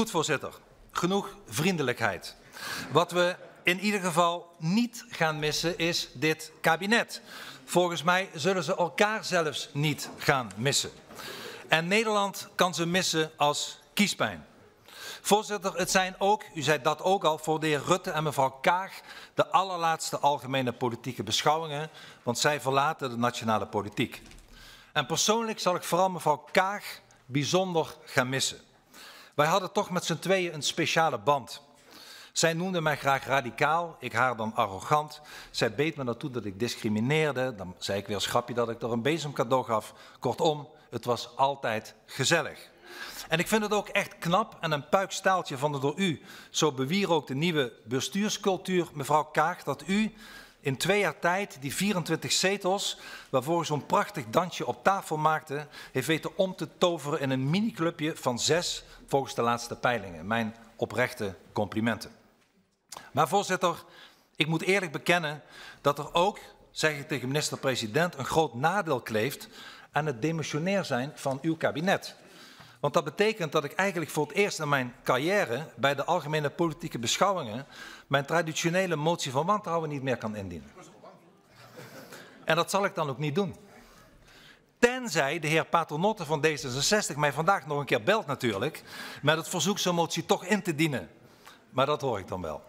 Goed, voorzitter. Genoeg vriendelijkheid. Wat we in ieder geval niet gaan missen is dit kabinet. Volgens mij zullen ze elkaar zelfs niet gaan missen. En Nederland kan ze missen als kiespijn. Voorzitter, het zijn ook, u zei dat ook al, voor de heer Rutte en mevrouw Kaag de allerlaatste algemene politieke beschouwingen, want zij verlaten de nationale politiek. En persoonlijk zal ik vooral mevrouw Kaag bijzonder gaan missen. Wij hadden toch met z'n tweeën een speciale band. Zij noemde mij graag radicaal, ik haar dan arrogant. Zij beet me naartoe dat ik discrimineerde. Dan zei ik weer als grapje dat ik er een bezem cadeau gaf. Kortom, het was altijd gezellig. En ik vind het ook echt knap en een puikstaaltje van de door u zo bewierookte nieuwe bestuurscultuur, mevrouw Kaag, dat u in twee jaar tijd die 24 zetels, waarvoor zo'n prachtig dansje op tafel maakte, heeft weten om te toveren in een miniclubje van zes volgens de laatste peilingen. Mijn oprechte complimenten. Maar voorzitter, ik moet eerlijk bekennen dat er ook, zeg ik tegen minister-president, een groot nadeel kleeft aan het demissionair zijn van uw kabinet. Want dat betekent dat ik eigenlijk voor het eerst in mijn carrière bij de algemene politieke beschouwingen mijn traditionele motie van wantrouwen niet meer kan indienen. En dat zal ik dan ook niet doen. Tenzij de heer Paternotte van D66 mij vandaag nog een keer belt natuurlijk, met het verzoek zo'n motie toch in te dienen. Maar dat hoor ik dan wel.